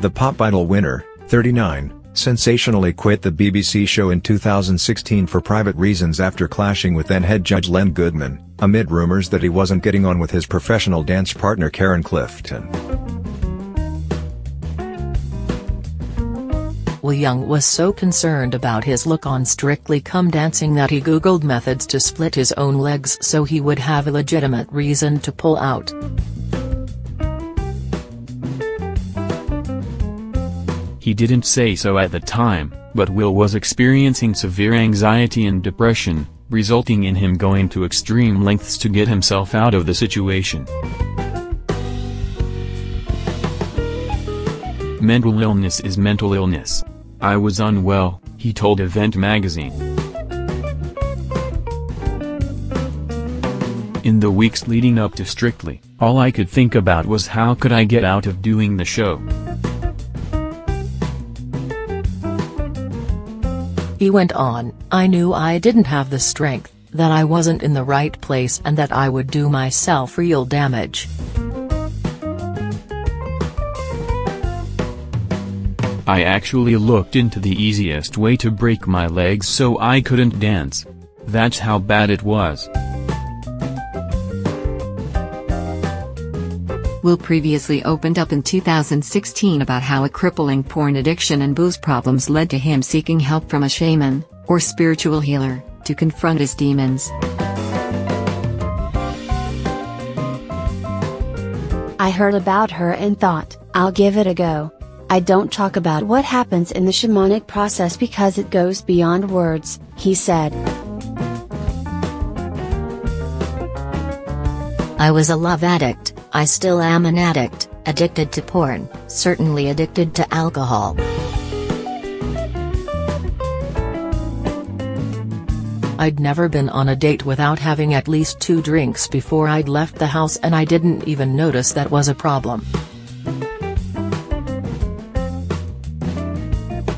The Pop Idol winner, 39, sensationally quit the BBC show in 2016 for private reasons after clashing with then-head judge Len Goodman, amid rumours that he wasn't getting on with his professional dance partner Karen Clifton. Will Young was so concerned about his look on Strictly Come Dancing that he googled methods to split his own legs so he would have a legitimate reason to pull out. He didn't say so at the time, but Will was experiencing severe anxiety and depression, resulting in him going to extreme lengths to get himself out of the situation. Mental illness is mental illness. I was unwell, he told Event magazine. In the weeks leading up to Strictly, all I could think about was how could I get out of doing the show. He went on, I knew I didn't have the strength, that I wasn't in the right place and that I would do myself real damage. I actually looked into the easiest way to break my legs so I couldn't dance. That's how bad it was. Will previously opened up in 2016 about how a crippling porn addiction and booze problems led to him seeking help from a shaman, or spiritual healer, to confront his demons. I heard about her and thought, I'll give it a go. I don't talk about what happens in the shamanic process because it goes beyond words, he said. I was a love addict, I still am an addict, addicted to porn, certainly addicted to alcohol. I'd never been on a date without having at least two drinks before I'd left the house and I didn't even notice that was a problem.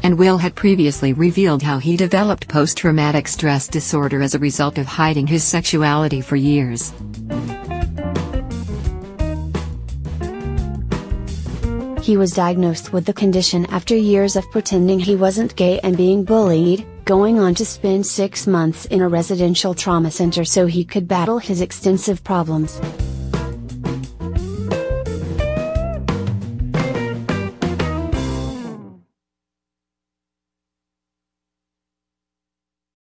And Will had previously revealed how he developed post-traumatic stress disorder as a result of hiding his sexuality for years. He was diagnosed with the condition after years of pretending he wasn't gay and being bullied, going on to spend six months in a residential trauma center so he could battle his extensive problems.